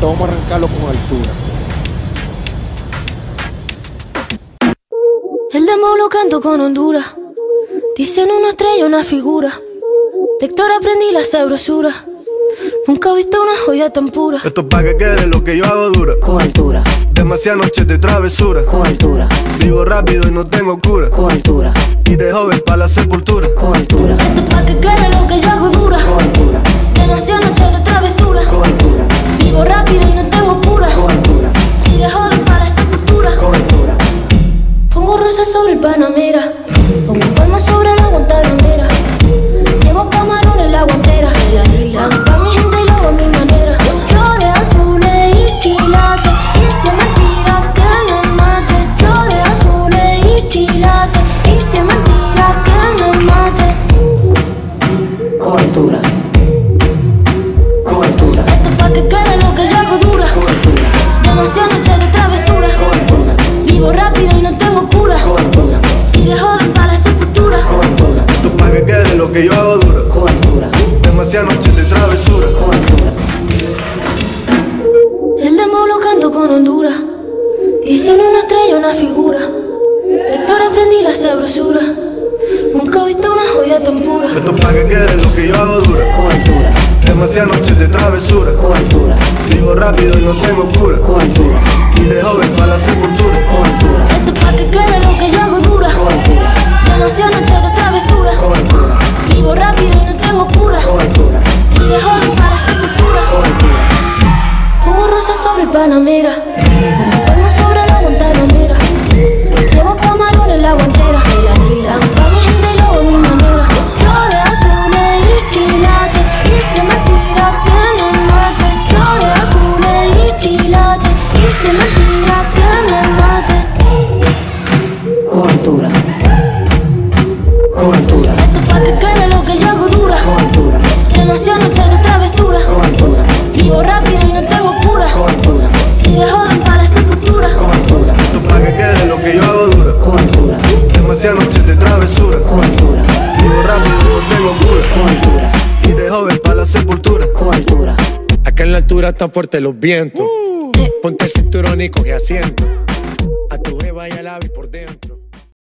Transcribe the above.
Vamos a arrancarlo con altura. El demo lo canto con Honduras. Dicen una estrella, una figura. De Héctor aprendí la sabrosura. Nunca he visto una joya tan pura. Esto es pa' que quede lo que yo hago dura. Con altura, Demasiadas noches de travesura. con altura, Vivo rápido y no tengo cura. con altura, Y de joven pa' la sepultura. con altura, sobre el Panamera. Pongo palmas sobre la guantanamera. Lo que yo hago dura. con altura, Demasiadas noches de travesura. con altura. El demo lo canto con Honduras. Dicen una estrella, una figura. De Héctor aprendí la sabrosura. Nunca he visto una joya tan pura. Esto es pa' que quede lo que yo hago dura. Con altura, Demasiadas noches de travesura. con altura, Vivo rápido y no tengo cura. con altura, Y de joven pa' la sepultura. Panamera. Palmas sobre la guantanamera. Llevo camarones en la guantera. Hago pa' mi gente y lo a mi manera. Flores azules y quilates. Y si es mentira que me mate. Flores azules y quilates. Y si es mentira que me mate. Con altura, Esto es pa' que quede lo que yo hago dura. con altura, Demasiadas noches de travesura. con Demasiadas noches de travesura. con altura, Vivo rápido y no tengo cura. con altura, Y de joven pa' la sepultura. con altura. Acá en la altura están fuertes los vientos. Ponte el cinturón y coge asiento. A tu jeva y al ave por dentro.